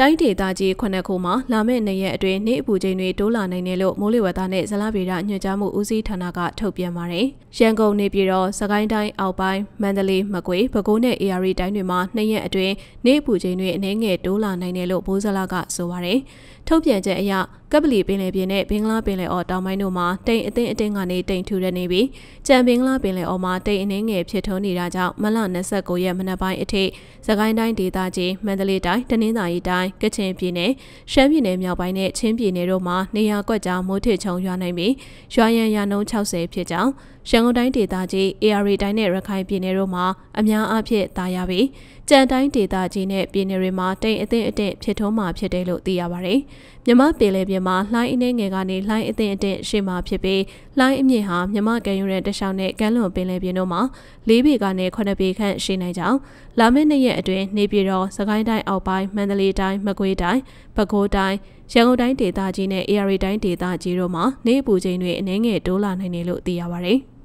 တိုင်းဒေသကြီးခုနှစ်ခုမှာလာမယ့်နှစ်ရက်အတွင်းနေ့အပူချိန်တွေတိုးလာနိုင်တယ်လို့မိုးလေဝသနဲ့ဇလဗေဒညွှန်ကြားမှုဦးစီးဌာနကထုတ်ပြန်ပါတယ်။ရန်ကုန်နေပြည်တော်၊စကိုင်းတိုင်းအောက်ပိုင်း၊မန္တလေး၊မကွေး၊ပဲခူးနဲ့ AR တိုင်းတွေမှာနှစ်ရက်အတွင်းနေ့အပူချိန်တွေအနည်းငယ်တိုးလာနိုင်တယ်လို့ဘိုးဇလကဆိုပါတယ်။ထုတ်ပြန်ချက်အရကပလီပင်လယ်ပြင်နဲ့ဘင်္ဂလားပင်လယ်အော်တောင်ပိုင်းတို့မှာတိမ်အထင်အထင်ကနေတိမ်ထူရနေပြီးကြံဘင်္ဂလားပင်လယ်အော်မှာတိမ်အနှင်းငယ်ဖြစ်ထွန်းနေတာကြောင့်မလ29ရက်မနက်ပိုင်းအထိစကိုင်းတိုင်းဒေသကြီးမန္တလေးတိုင်းတနင်္သာရီတိုင်းကချင်ပြည်နယ်ရှမ်းပြည်နယ်မြောက်ပိုင်းနဲ့ချင်းပြည်နယ်တို့မှာနေရာကွက်ကြားမိုးထစ်ချုံရွာနိုင်ပြီးရွာရန်ရာနှုန်း60ဖြစ်ကြောင်း ရန်ကုန်တိုင်းဒေသကြီး AR တိုင်းနဲ့ရခိုင်ပြည်နယ်တို့မှာအများအားဖြင့်တာယာပြီးကြံတိုင်းဒေသကြီးနဲ့ပြည်နယ်တွေမှာတိမ်အထင်အထင်ဖြစ်ထွန်းမှာဖြစ်တယ်လို့သိရပါတယ်။မြမပင်လယ်ပြင်မှာလှိုင်းအနှဲငယ်ကနေလှိုင်းအထင်အထင်ရှေ့မှာဖြစ်ပြီးလှိုင်းအမြင့်ဟာမြမကံယူတဲ့တခြားနဲ့ကမ်းလွန်ပင်လယ်ပြင်တို့မှာ၄ပေကနေ9ပေခန့်ရှိနိုင်ကြောင်းလာမယ့်နှစ်ရက်အတွင်းနေပြည်တော်စကိုင်းတိုင်းအောက်ပိုင်းမန္တလေးတိုင်းမကွေးတိုင်းပဲခူးတိုင်းရန်ကုန်တိုင်းဒေသကြီးနဲ့ AR တိုင်းဒေသကြီးတို့မှာနေအပူချိန်တွေအနည်းငယ်တိုးလာနိုင်တယ်လို့သိရပါတယ်။